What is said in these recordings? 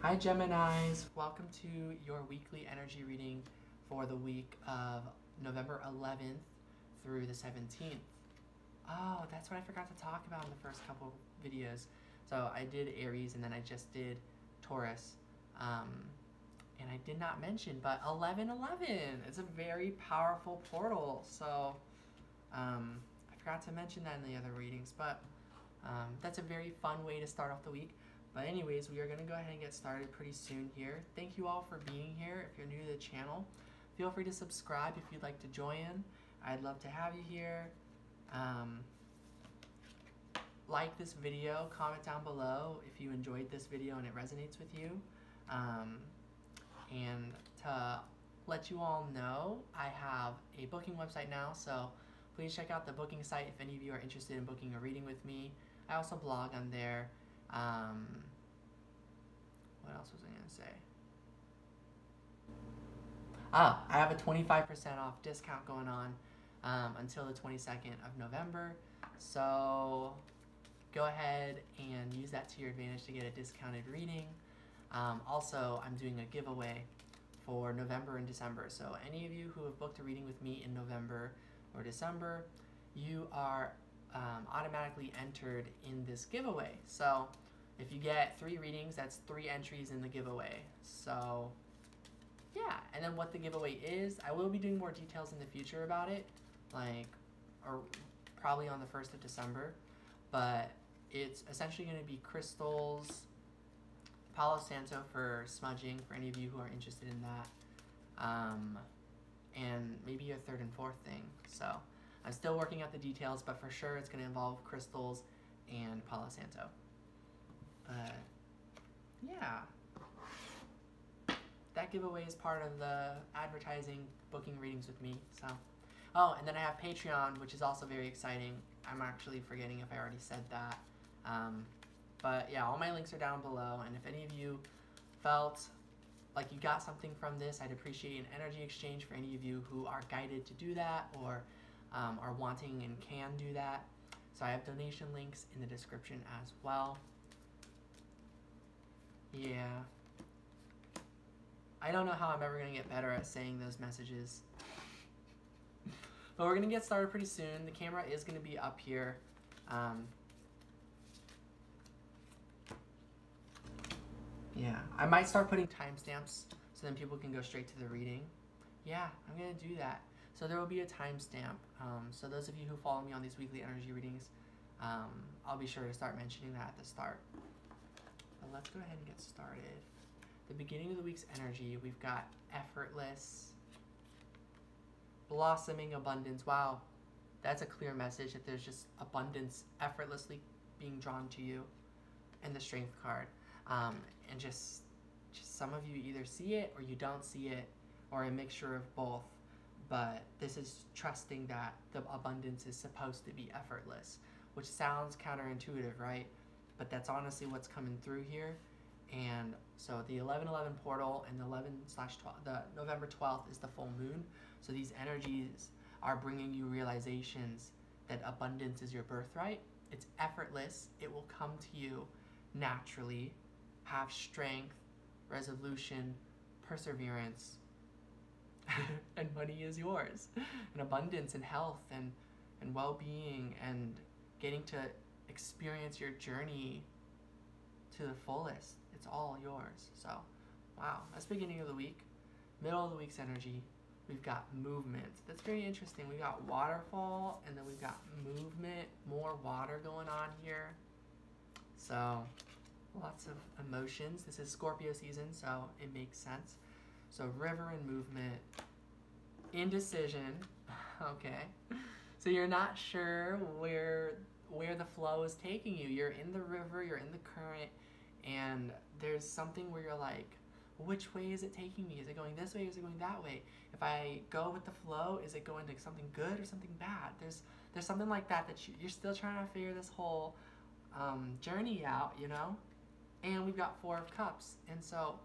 Hi, Geminis. Welcome to your weekly energy reading for the week of November 11th through the 17th. Oh, that's what I forgot to talk about in the first couple videos. So I did Aries and then I just did Taurus. Um, and I did not mention, but 1111, it's a very powerful portal. So um, I forgot to mention that in the other readings, but um, that's a very fun way to start off the week. But anyways, we are going to go ahead and get started pretty soon here. Thank you all for being here. If you're new to the channel, feel free to subscribe if you'd like to join. I'd love to have you here. Um, like this video, comment down below if you enjoyed this video and it resonates with you. Um, and to let you all know, I have a booking website now, so please check out the booking site if any of you are interested in booking a reading with me. I also blog on there. Um, what else was I going to say? Ah, I have a 25% off discount going on um, until the 22nd of November. So go ahead and use that to your advantage to get a discounted reading. Um, also, I'm doing a giveaway for November and December. So any of you who have booked a reading with me in November or December, you are um, automatically entered in this giveaway. So if you get three readings, that's three entries in the giveaway. So yeah, and then what the giveaway is, I will be doing more details in the future about it, like, or probably on the 1st of December, but it's essentially going to be crystals, Palo Santo for smudging, for any of you who are interested in that, um, and maybe a third and fourth thing. So I'm still working out the details, but for sure it's going to involve crystals and Palo Santo. But yeah, that giveaway is part of the advertising booking readings with me. So, oh, and then I have Patreon, which is also very exciting. I'm actually forgetting if I already said that. Um, but yeah, all my links are down below. And if any of you felt like you got something from this, I'd appreciate an energy exchange for any of you who are guided to do that or um, are wanting and can do that. So I have donation links in the description as well. Yeah. I don't know how I'm ever going to get better at saying those messages. but we're going to get started pretty soon. The camera is going to be up here. Um, yeah, I might start putting timestamps so then people can go straight to the reading. Yeah, I'm going to do that. So there will be a timestamp. Um, so those of you who follow me on these weekly energy readings, um, I'll be sure to start mentioning that at the start. But let's go ahead and get started. The beginning of the week's energy, we've got effortless, blossoming abundance. Wow, that's a clear message that there's just abundance effortlessly being drawn to you. And the strength card. Um, and just, just some of you either see it or you don't see it, or a mixture of both. But this is trusting that the abundance is supposed to be effortless, which sounds counterintuitive, right? But that's honestly what's coming through here. And so the 1111 portal and the 11 slash 12, the November 12th is the full moon. So these energies are bringing you realizations that abundance is your birthright. It's effortless. It will come to you naturally. Have strength, resolution, perseverance, and money is yours. And abundance and health and, and well-being and getting to experience your journey to the fullest. It's all yours. So, wow, that's beginning of the week. Middle of the week's energy, we've got movement. That's very interesting. We got waterfall and then we've got movement, more water going on here. So, lots of emotions. This is Scorpio season, so it makes sense. So, river and movement, indecision. Okay. So, you're not sure where where the flow is taking you. You're in the river, you're in the current, and there's something where you're like, which way is it taking me? Is it going this way? Is it going that way? If I go with the flow, is it going to something good or something bad? There's there's something like that that you, you're still trying to figure this whole um, journey out, you know. And we've got four of cups, and so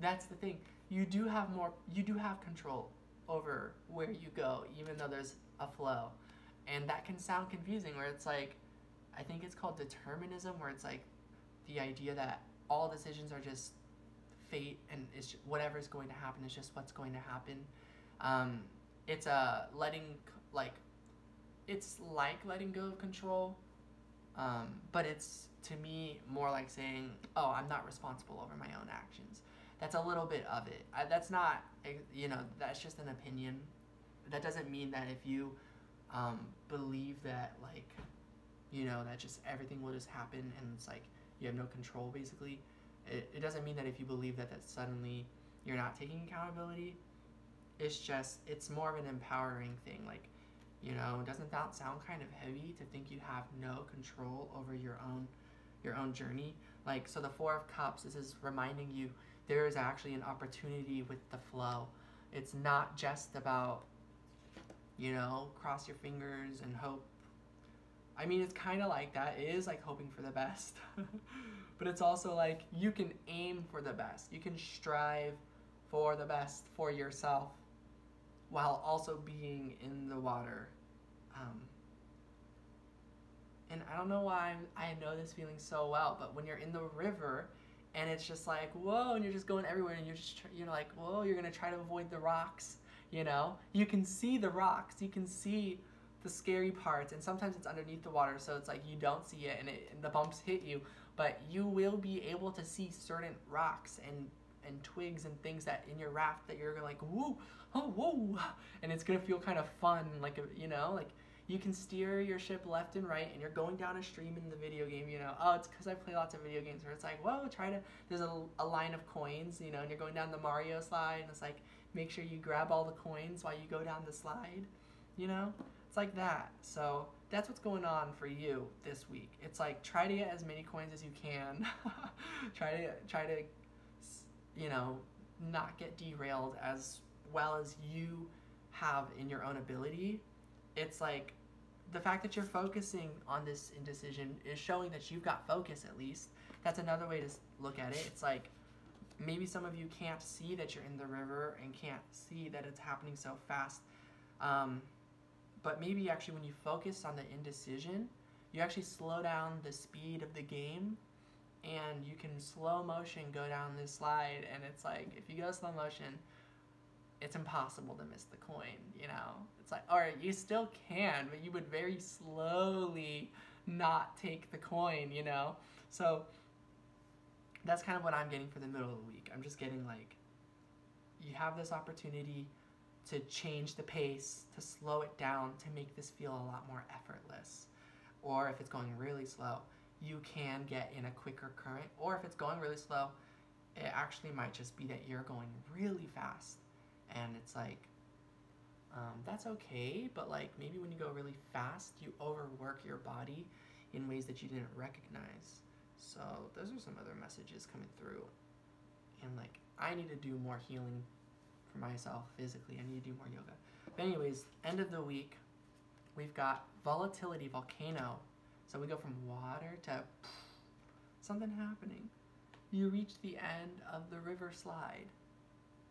that's the thing. You do have more. You do have control over where you go, even though there's a flow, and that can sound confusing. Where it's like, I think it's called determinism, where it's like the idea that all decisions are just fate and it's whatever's going to happen is just what's going to happen. Um, it's a letting like it's like letting go of control, um, but it's to me more like saying, "Oh, I'm not responsible over my own actions." That's a little bit of it. I, that's not, you know, that's just an opinion. That doesn't mean that if you um, believe that, like, you know, that just everything will just happen and it's like you have no control, basically. It, it doesn't mean that if you believe that, that suddenly you're not taking accountability. It's just, it's more of an empowering thing. Like, you know, doesn't that sound kind of heavy to think you have no control over your own your own journey? Like so the 4 of cups this is reminding you there is actually an opportunity with the flow. It's not just about you know, cross your fingers and hope. I mean, it's kind of like that. It is like hoping for the best. but it's also like you can aim for the best. You can strive for the best for yourself while also being in the water. Um, and I don't know why I know this feeling so well, but when you're in the river and it's just like, whoa, and you're just going everywhere and you're just, you're like, whoa, you're gonna try to avoid the rocks, you know? You can see the rocks, you can see the scary parts, and sometimes it's underneath the water, so it's like you don't see it and, it, and the bumps hit you, but you will be able to see certain rocks and and twigs and things that in your raft that you're gonna like, whoa, oh, whoa, and it's gonna feel kind of fun, like you know, like you can steer your ship left and right, and you're going down a stream in the video game. You know, oh, it's because I play lots of video games where it's like, whoa, try to. There's a, a line of coins, you know, and you're going down the Mario slide, and it's like, make sure you grab all the coins while you go down the slide. You know, it's like that. So that's what's going on for you this week. It's like try to get as many coins as you can. try to try to, you know, not get derailed as well as you have in your own ability, it's like the fact that you're focusing on this indecision is showing that you've got focus at least. That's another way to look at it. It's like maybe some of you can't see that you're in the river and can't see that it's happening so fast. Um, but maybe actually when you focus on the indecision, you actually slow down the speed of the game and you can slow motion go down this slide and it's like if you go slow motion it's impossible to miss the coin, you know? It's like, all right, you still can, but you would very slowly not take the coin, you know? So that's kind of what I'm getting for the middle of the week. I'm just getting like, you have this opportunity to change the pace, to slow it down, to make this feel a lot more effortless. Or if it's going really slow, you can get in a quicker current. Or if it's going really slow, it actually might just be that you're going really fast and it's like um, that's okay but like maybe when you go really fast you overwork your body in ways that you didn't recognize. So those are some other messages coming through. And like i need to do more healing for myself physically. I need to do more yoga. But anyways end of the week we've got volatility volcano. So we go from water to something happening. You reach the end of the river slide.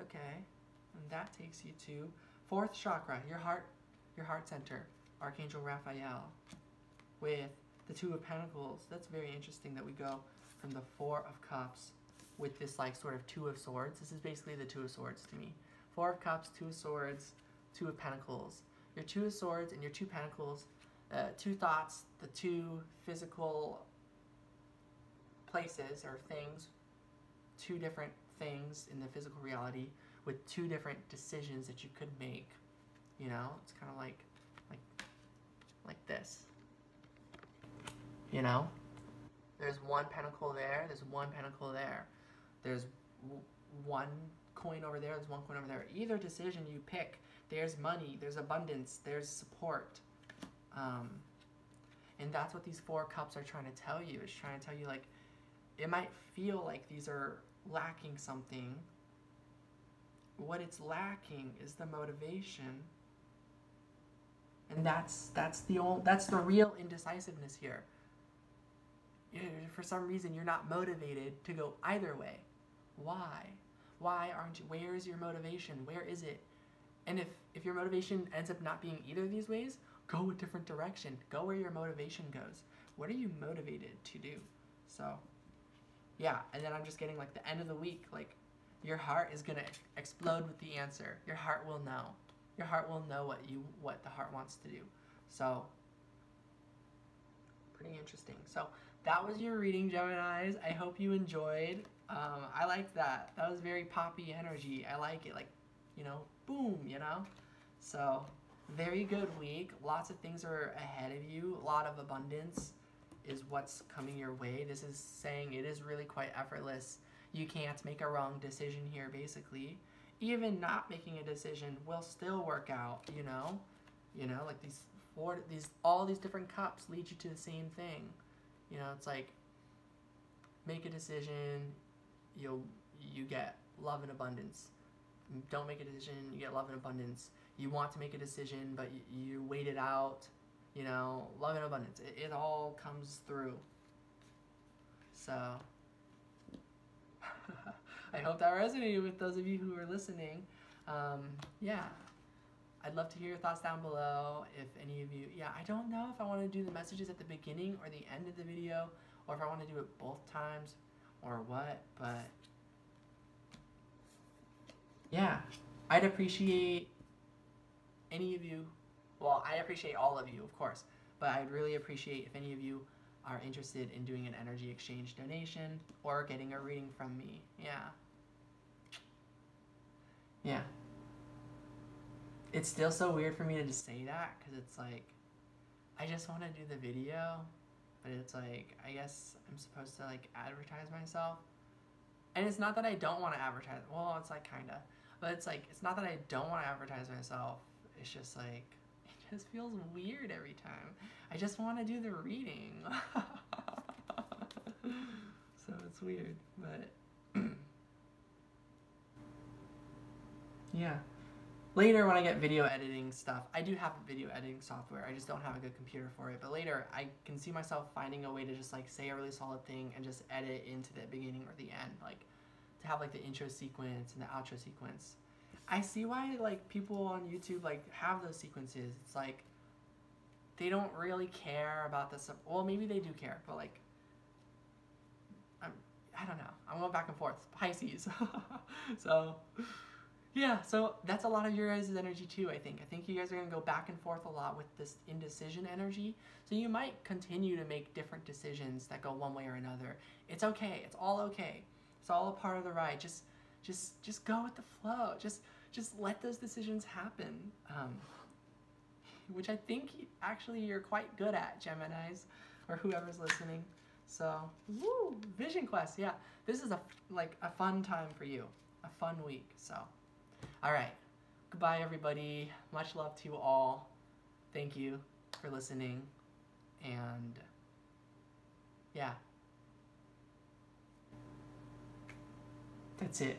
Okay and that takes you to fourth chakra, your heart, your heart center, Archangel Raphael, with the Two of Pentacles. That's very interesting that we go from the Four of Cups with this like sort of Two of Swords. This is basically the Two of Swords to me. Four of Cups, Two of Swords, Two of Pentacles. Your Two of Swords and your Two Pentacles, uh, two thoughts, the two physical places or things, two different things in the physical reality with two different decisions that you could make. You know, it's kind of like, like, like this. You know, there's one pentacle there. There's one pentacle there. There's one coin over there. There's one coin over there. Either decision you pick, there's money. There's abundance. There's support. Um, and that's what these four cups are trying to tell you. Is trying to tell you like, it might feel like these are lacking something what it's lacking is the motivation. And that's that's the old that's the real indecisiveness here. For some reason you're not motivated to go either way. Why? Why aren't you where is your motivation? Where is it? And if if your motivation ends up not being either of these ways go a different direction. Go where your motivation goes. What are you motivated to do? So yeah, and then I'm just getting like the end of the week, like your heart is gonna explode with the answer. Your heart will know. Your heart will know what you what the heart wants to do. So pretty interesting. So that was your reading, Gemini's. I hope you enjoyed. Um, I like that. That was very poppy energy. I like it. Like, you know, boom, you know? So, very good week. Lots of things are ahead of you. A lot of abundance is what's coming your way. This is saying it is really quite effortless. You can't make a wrong decision here, basically. Even not making a decision will still work out, you know? You know, like these four, these, all these different cups lead you to the same thing. You know, it's like, make a decision, you'll, you get love and abundance. Don't make a decision, you get love and abundance. You want to make a decision, but you, you wait it out you know, love and abundance. It, it all comes through. So, I hope that resonated with those of you who are listening. Um, yeah, I'd love to hear your thoughts down below. If any of you, yeah, I don't know if I want to do the messages at the beginning or the end of the video, or if I want to do it both times, or what, but yeah, I'd appreciate any of you well, I appreciate all of you, of course, but I'd really appreciate if any of you are interested in doing an energy exchange donation or getting a reading from me. Yeah. Yeah. It's still so weird for me to just say that because it's like, I just want to do the video, but it's like, I guess I'm supposed to like advertise myself. And it's not that I don't want to advertise. Well, it's like kind of. But it's like, it's not that I don't want to advertise myself. It's just like, just feels weird every time. I just want to do the reading. so it's weird, but yeah. Later when I get video editing stuff, I do have video editing software. I just don't have a good computer for it. But later I can see myself finding a way to just like say a really solid thing and just edit into the beginning or the end. Like to have like the intro sequence and the outro sequence. I see why like people on YouTube like have those sequences. It's like they don't really care about this. Well, maybe they do care, but like I'm I don't know. I'm going back and forth. Pisces. so yeah, so that's a lot of your guys' energy too, I think. I think you guys are to go back and forth a lot with this indecision energy. So you might continue to make different decisions that go one way or another. It's okay. It's all okay. It's all a part of the ride. Just just just go with the flow. Just just let those decisions happen. Um, which I think actually you're quite good at, Geminis, or whoever's listening. So, woo, Vision Quest, yeah. This is a like a fun time for you, a fun week. So, all right, goodbye everybody. Much love to you all. Thank you for listening, and yeah, that's it.